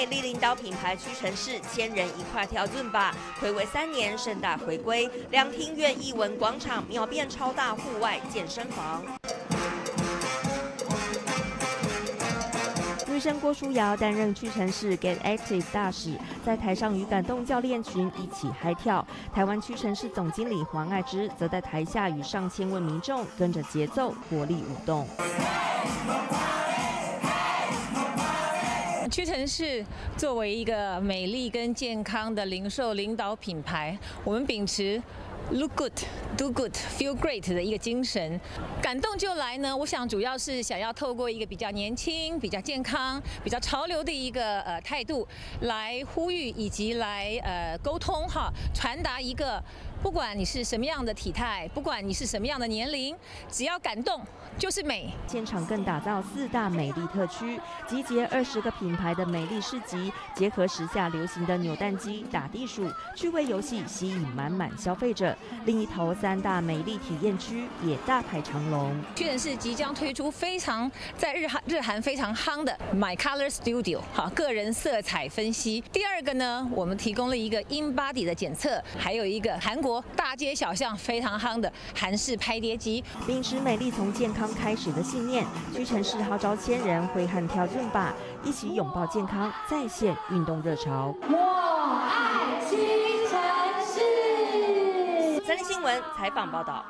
美丽领导品牌屈臣氏千人一块跳尊吧，暌违三年盛大回归，两厅院艺文广场秒变超大户外健身房。女神郭书瑶担任屈臣氏 Get Active 大使，在台上与感动教练群一起嗨跳。台湾屈臣氏总经理黄爱芝则在台下与上千位民众跟着节奏活力舞动。屈臣氏作为一个美丽跟健康的零售领导品牌，我们秉持。Look good, do good, feel great 的一个精神，感动就来呢。我想主要是想要透过一个比较年轻、比较健康、比较潮流的一个呃态度，来呼吁以及来呃沟通哈，传达一个，不管你是什么样的体态，不管你是什么样的年龄，只要感动就是美。现场更打造四大美丽特区，集结二十个品牌的美丽市集，结合时下流行的扭蛋机、打地鼠、趣味游戏，吸引满满消费者。另一头三大美丽体验区也大排长龙。屈臣氏即将推出非常在日韩日韩非常夯的 My Color Studio，好，个人色彩分析。第二个呢，我们提供了一个 In Body 的检测，还有一个韩国大街小巷非常夯的韩式拍碟机。秉持美丽从健康开始的信念，屈臣氏号召千人挥汗跳润吧，一起拥抱健康，再现运动热潮。我爱屈臣氏。三立新闻采访报道。